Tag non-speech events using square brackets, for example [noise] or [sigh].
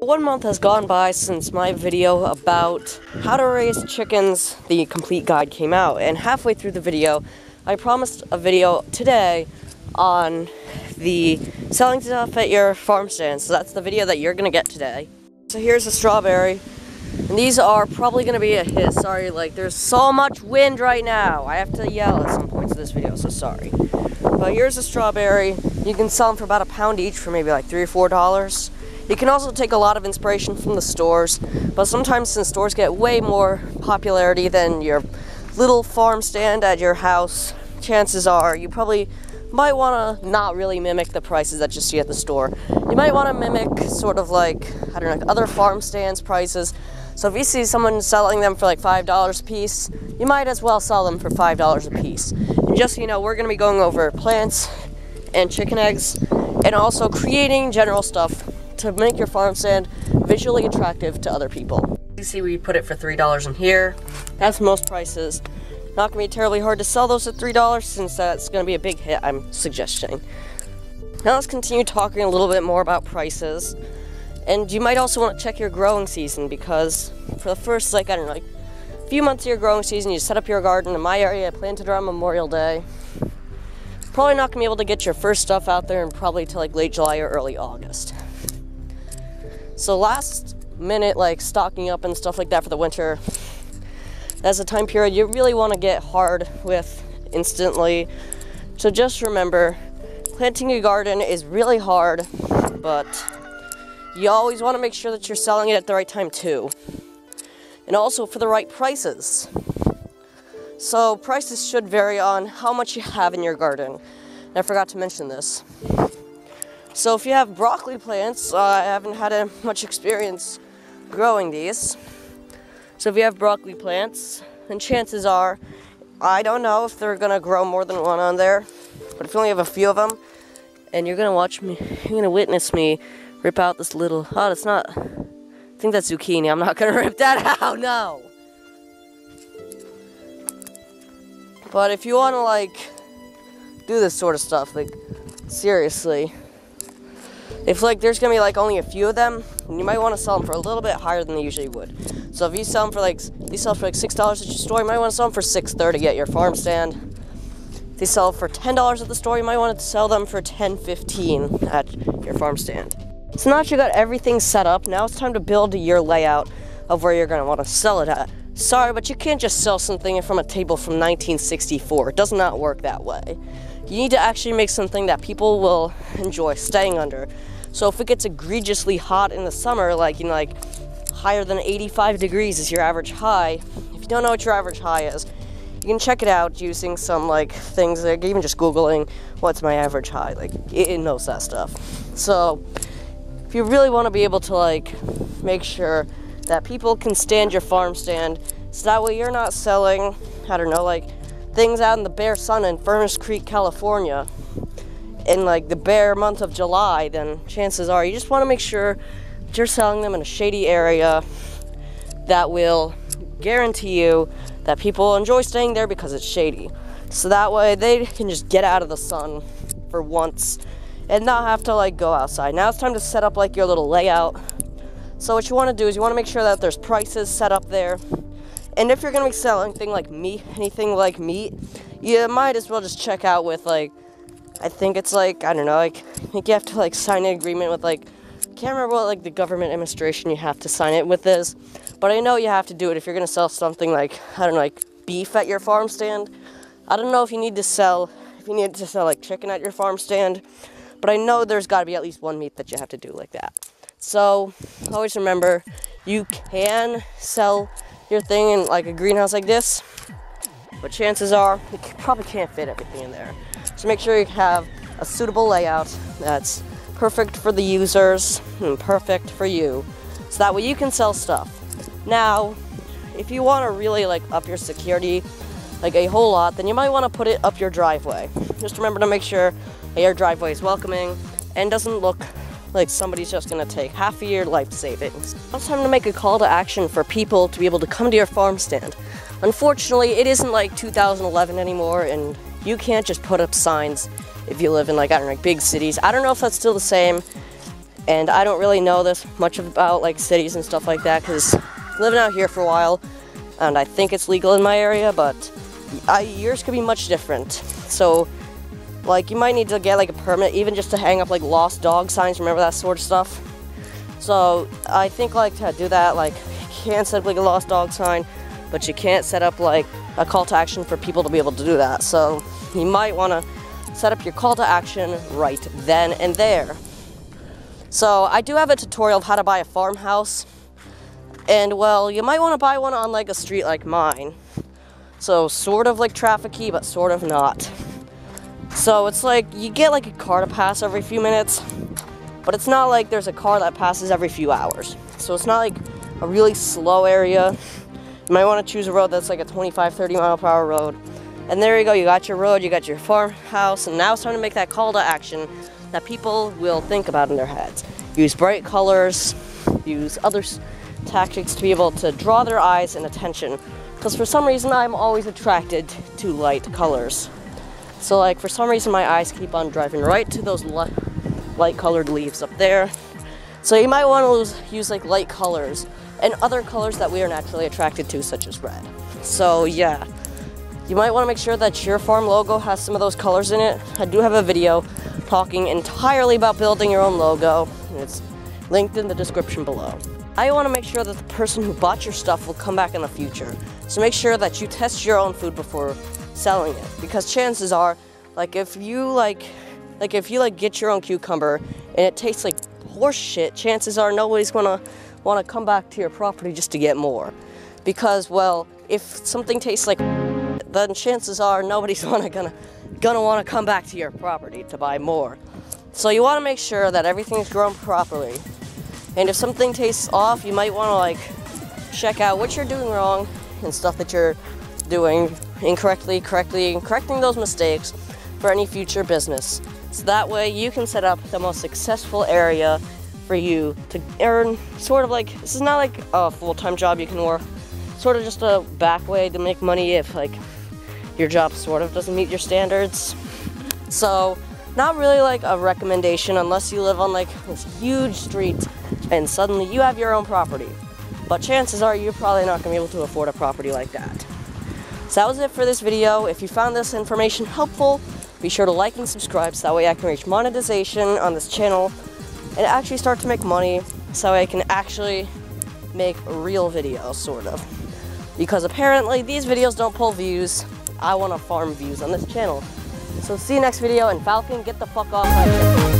One month has gone by since my video about how to raise chickens, the complete guide came out, and halfway through the video, I promised a video today on the selling stuff at your farm stand, so that's the video that you're gonna get today. So here's a strawberry, and these are probably gonna be a hit, sorry, like there's so much wind right now, I have to yell at some points of this video, so sorry. But here's a strawberry, you can sell them for about a pound each for maybe like three or four dollars. You can also take a lot of inspiration from the stores, but sometimes since stores get way more popularity than your little farm stand at your house, chances are you probably might want to not really mimic the prices that you see at the store. You might want to mimic sort of like, I don't know, other farm stands prices. So if you see someone selling them for like $5 a piece, you might as well sell them for $5 a piece. And just so you know, we're going to be going over plants and chicken eggs and also creating general stuff to make your farm stand visually attractive to other people. You see we put it for $3 in here. That's most prices. Not gonna be terribly hard to sell those at $3 since that's gonna be a big hit, I'm suggesting. Now let's continue talking a little bit more about prices. And you might also want to check your growing season because for the first, like, I don't know, like, few months of your growing season, you set up your garden. In my area, I planted around Memorial Day. Probably not gonna be able to get your first stuff out there and probably till like late July or early August. So last minute, like stocking up and stuff like that for the winter, that's a time period you really want to get hard with instantly. So just remember, planting a garden is really hard, but you always want to make sure that you're selling it at the right time too. And also for the right prices. So prices should vary on how much you have in your garden. And I forgot to mention this. So if you have broccoli plants, uh, I haven't had a, much experience growing these. So if you have broccoli plants, then chances are, I don't know if they're gonna grow more than one on there, but if you only have a few of them, and you're gonna watch me, you're gonna witness me rip out this little, oh, it's not, I think that's zucchini, I'm not gonna [laughs] rip that out, no. But if you wanna like, do this sort of stuff, like, seriously, if like there's gonna be like only a few of them, you might want to sell them for a little bit higher than they usually would. So if you sell them for like these sell for like six dollars at your store, you might want to sell them for six thirty at your farm stand. If they sell for ten dollars at the store, you might want to sell them for ten fifteen at your farm stand. So now that you got everything set up, now it's time to build your layout of where you're gonna want to sell it at. Sorry, but you can't just sell something from a table from 1964. It does not work that way. You need to actually make something that people will enjoy staying under. So if it gets egregiously hot in the summer, like you know, like higher than 85 degrees is your average high. If you don't know what your average high is, you can check it out using some like things, like even just googling what's my average high. Like it, knows that stuff. So if you really want to be able to like make sure that people can stand your farm stand, so that way you're not selling, I don't know, like things out in the bare sun in Furnace Creek, California in like the bare month of July, then chances are you just want to make sure you're selling them in a shady area that will guarantee you that people enjoy staying there because it's shady. So that way they can just get out of the sun for once and not have to like go outside. Now it's time to set up like your little layout. So what you want to do is you want to make sure that there's prices set up there. And if you're to be selling anything like meat, anything like meat, you might as well just check out with like I think it's like I don't know, like I think you have to like sign an agreement with like I can't remember what like the government administration you have to sign it with is, but I know you have to do it if you're gonna sell something like I don't know, like beef at your farm stand. I don't know if you need to sell if you need to sell like chicken at your farm stand, but I know there's got to be at least one meat that you have to do like that. So always remember, you can sell your thing in like a greenhouse like this, but chances are you probably can't fit everything in there. So make sure you have a suitable layout that's perfect for the users and perfect for you. So that way you can sell stuff. Now, if you want to really like up your security like a whole lot, then you might want to put it up your driveway. Just remember to make sure your driveway is welcoming and doesn't look like somebody's just gonna take half of your life savings. It's time to make a call to action for people to be able to come to your farm stand. Unfortunately, it isn't like 2011 anymore and you can't just put up signs if you live in like I don't know like big cities. I don't know if that's still the same And I don't really know this much about like cities and stuff like that because living out here for a while, and I think it's legal in my area, but I, yours could be much different. So, like, you might need to get like a permit, even just to hang up like lost dog signs. Remember that sort of stuff. So I think like to do that, like, you can't set up like a lost dog sign, but you can't set up like a call to action for people to be able to do that. So you might want to set up your call to action right then and there. So I do have a tutorial of how to buy a farmhouse. And well, you might want to buy one on like a street like mine. So sort of like trafficy, but sort of not. So it's like you get like a car to pass every few minutes, but it's not like there's a car that passes every few hours. So it's not like a really slow area. You might want to choose a road that's like a 25, 30 mile per hour road. And there you go, you got your road, you got your farmhouse, and now it's time to make that call to action that people will think about in their heads. Use bright colors, use other tactics to be able to draw their eyes and attention. Because for some reason, I'm always attracted to light colors. So like, for some reason, my eyes keep on driving right to those li light colored leaves up there. So you might want to use like light colors and other colors that we are naturally attracted to, such as red. So yeah, you might want to make sure that your farm logo has some of those colors in it. I do have a video talking entirely about building your own logo. It's linked in the description below. I want to make sure that the person who bought your stuff will come back in the future. So make sure that you test your own food before selling it because chances are like if you like like if you like get your own cucumber and it tastes like horse shit, chances are nobody's to want to come back to your property just to get more. Because well, if something tastes like then chances are nobody's [laughs] wanna, gonna gonna want to come back to your property to buy more. So you want to make sure that everything's grown properly. And if something tastes off, you might want to like check out what you're doing wrong and stuff that you're doing incorrectly, correctly, and correcting those mistakes for any future business. So that way you can set up the most successful area for you to earn sort of like, this is not like a full-time job you can work, sort of just a back way to make money if like your job sort of doesn't meet your standards. So not really like a recommendation unless you live on like this huge street and suddenly you have your own property. But chances are you're probably not gonna be able to afford a property like that. So that was it for this video. If you found this information helpful, be sure to like and subscribe so that way I can reach monetization on this channel and actually start to make money so I can actually make real videos, sort of. Because apparently these videos don't pull views, I want to farm views on this channel. So see you next video, and Falcon, get the fuck off my channel.